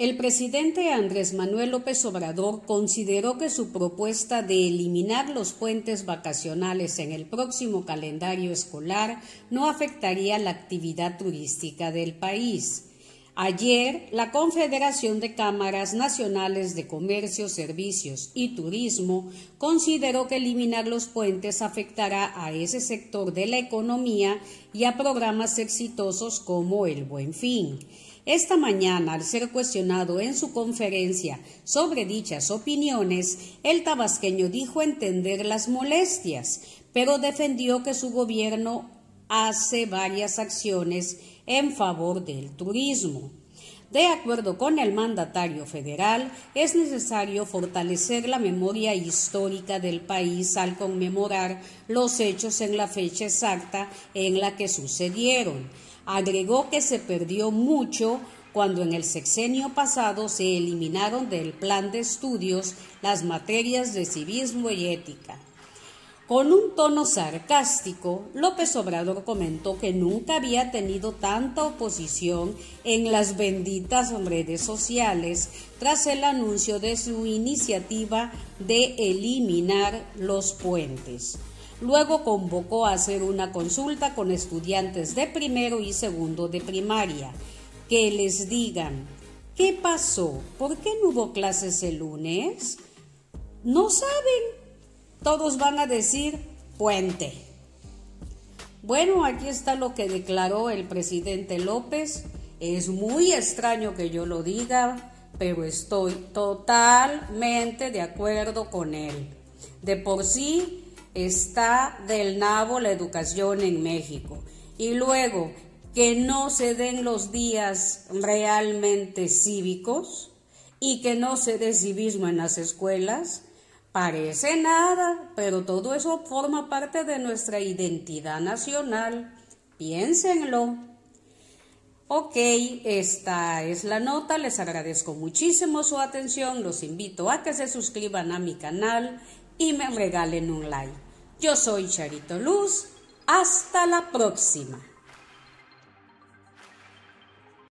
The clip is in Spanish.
El presidente Andrés Manuel López Obrador consideró que su propuesta de eliminar los puentes vacacionales en el próximo calendario escolar no afectaría la actividad turística del país. Ayer, la Confederación de Cámaras Nacionales de Comercio, Servicios y Turismo consideró que eliminar los puentes afectará a ese sector de la economía y a programas exitosos como el Buen Fin. Esta mañana, al ser cuestionado en su conferencia sobre dichas opiniones, el tabasqueño dijo entender las molestias, pero defendió que su gobierno hace varias acciones en favor del turismo. De acuerdo con el mandatario federal, es necesario fortalecer la memoria histórica del país al conmemorar los hechos en la fecha exacta en la que sucedieron Agregó que se perdió mucho cuando en el sexenio pasado se eliminaron del plan de estudios las materias de civismo y ética. Con un tono sarcástico, López Obrador comentó que nunca había tenido tanta oposición en las benditas redes sociales tras el anuncio de su iniciativa de eliminar los puentes. Luego convocó a hacer una consulta con estudiantes de primero y segundo de primaria, que les digan, ¿qué pasó? ¿Por qué no hubo clases el lunes? No saben. Todos van a decir puente. Bueno, aquí está lo que declaró el presidente López. Es muy extraño que yo lo diga, pero estoy totalmente de acuerdo con él. De por sí, está del nabo la educación en México. Y luego, que no se den los días realmente cívicos y que no se dé civismo en las escuelas, parece nada, pero todo eso forma parte de nuestra identidad nacional. Piénsenlo. Ok, esta es la nota, les agradezco muchísimo su atención, los invito a que se suscriban a mi canal y me regalen un like. Yo soy Charito Luz. Hasta la próxima.